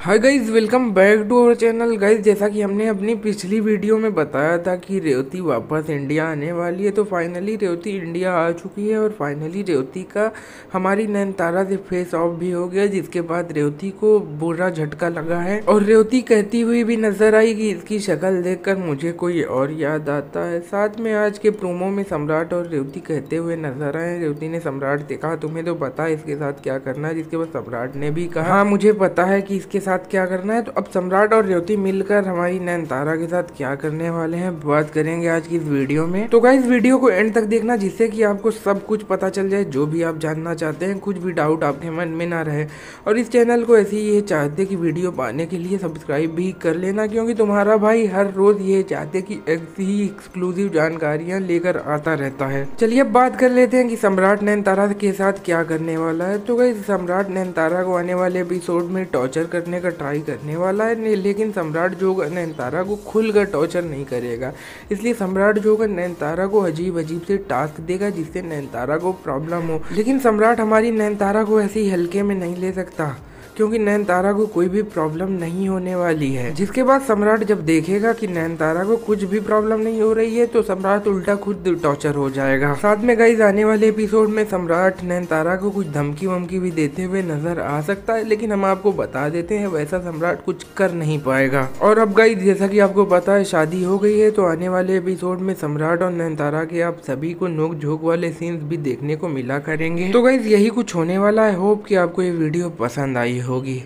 Hi guys welcome back to our channel guys जैसा कि हमने अपनी पिछली वीडियो में बताया था कि रेवती वापस इंडिया आने वाली है तो फाइनली रेवती इंडिया आ चुकी है और फाइनली रेवती का हमारी नैनतारा से फेस ऑफ़ भी हो गया, जिसके बाद रेवती को बुरा झटका लगा है। और रेवती कहती हुई भी नज़र आई कि इसकी शक्ल देखकर मुझे कोई और याद आता है। साथ में आज के प्रोमो में सम्राट और रेवती कहते हुए नज़र आए। रेवती ने सम्राट से कहा, तुम्हें तो पता है इसके साथ क्या करना है, जिसके बाद सम्राट ने भी कहा हाँ मुझे पता है कि इसके साथ क्या करना है? तो अब सम्राट और रेवती मिलकर हमारी नैन तारा के साथ क्या करने वाले हैं? बात करेंगे आज की इस वीडियो में। तो गाइस वीडियो को एंड तक देखना, जिससे कि आपको सब कुछ पता चल जाए, जो भी आप जानना चाहते हैं, कुछ भी डाउट आपके मन में ना रहे। और इस चैनल को ऐसे ही ये चाहते कि वीडियो पाने के लिए सब्सक्राइब भी कर लेना, क्योंकि तुम्हारा भाई हर रोज ये चाहते कि ऐसी ही एक्सक्लूसिव जानकारियाँ लेकर आता रहता है। चलिए अब बात कर लेते हैं कि सम्राट नैन तारा के साथ क्या करने वाला है। तो गाइस सम्राट नैन तारा को आने वाले एपिसोड में टॉर्चर करने का ट्राई करने वाला है लेकिन सम्राट जो नैनतारा को खुलकर टॉर्चर नहीं करेगा। इसलिए सम्राट जो नैनतारा को अजीब अजीब से टास्क देगा, जिससे नैनतारा को प्रॉब्लम हो। लेकिन सम्राट हमारी नैनतारा को ऐसे ही हल्के में नहीं ले सकता। क्योंकि नैन तारा को कोई भी प्रॉब्लम नहीं होने वाली है। जिसके बाद सम्राट जब देखेगा कि नैन तारा को कुछ भी प्रॉब्लम नहीं हो रही है तो सम्राट उल्टा खुद टॉर्चर हो जाएगा। साथ में गाइज़ आने वाले एपिसोड में सम्राट नैन तारा को कुछ धमकी वमकी भी देते हुए नज़र आ सकता है, लेकिन हम आपको बता देते हैं, वैसा सम्राट कुछ कर नहीं पाएगा। और अब गाइज़ जैसा की आपको पता है, शादी हो गई है तो आने वाले एपिसोड में सम्राट और नैन तारा के आप सभी को नोक झोंक वाले सीन्स भी देखने को मिला करेंगे। तो गाइज़ यही कुछ होने वाला है। होप कि आपको ये वीडियो पसंद आई होगी।